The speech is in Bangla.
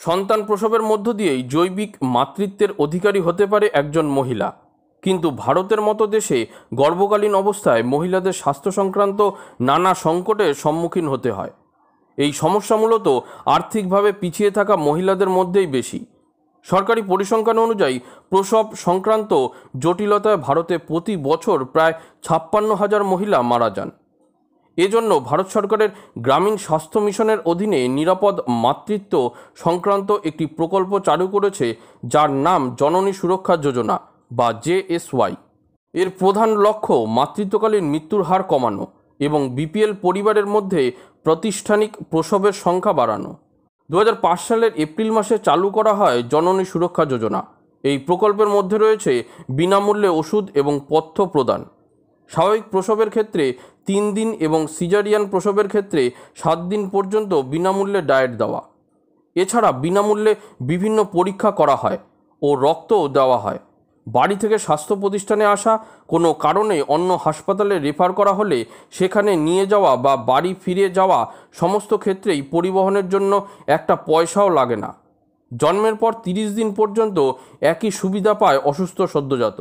সন্তান প্রসবের মধ্য দিয়েই জৈবিক মাতৃত্বের অধিকারী হতে পারে একজন মহিলা। কিন্তু ভারতের মতো দেশে গর্ভকালীন অবস্থায় মহিলাদের স্বাস্থ্য সংক্রান্ত নানা সংকটের সম্মুখীন হতে হয়। এই সমস্যা মূলত আর্থিকভাবে পিছিয়ে থাকা মহিলাদের মধ্যেই বেশি। সরকারি পরিসংখ্যান অনুযায়ী প্রসব সংক্রান্ত জটিলতায় ভারতে প্রতি বছর প্রায় ছাপ্পান্ন হাজার মহিলা মারা যান। এজন্য ভারত সরকারের গ্রামীণ স্বাস্থ্য মিশনের অধীনে নিরাপদ মাতৃত্ব সংক্রান্ত একটি প্রকল্প চালু করেছে, যার নাম জননী সুরক্ষা যোজনা, বা জেএসওয়াই এর প্রধান লক্ষ্য মাতৃত্বকালীন মৃত্যুর হার কমানো এবং বিপিএল পরিবারের মধ্যে প্রাতিষ্ঠানিক প্রসবের সংখ্যা বাড়ানো। দু হাজার পাঁচ সালের এপ্রিল মাসে চালু করা হয় জননী সুরক্ষা যোজনা। এই প্রকল্পের মধ্যে রয়েছে বিনামূল্যে ওষুধ এবং পথ্য প্রদান। স্বাভাবিক প্রসবের ক্ষেত্রে তিন দিন এবং সিজারিয়ান প্রসবের ক্ষেত্রে সাত দিন পর্যন্ত বিনামূল্যে ডায়েট দেওয়া। এছাড়া বিনামূল্যে বিভিন্ন পরীক্ষা করা হয় ও রক্তও দেওয়া হয়। বাড়ি থেকে স্বাস্থ্য প্রতিষ্ঠানে আসা কোনো কারণে অন্য হাসপাতালে রেফার করা হলে সেখানে নিয়ে যাওয়া বা বাড়ি ফিরে যাওয়া সমস্ত ক্ষেত্রেই পরিবহনের জন্য একটা পয়সাও লাগে না। জন্মের পর তিরিশ দিন পর্যন্ত একই সুবিধা পায় অসুস্থ সদ্যজাত।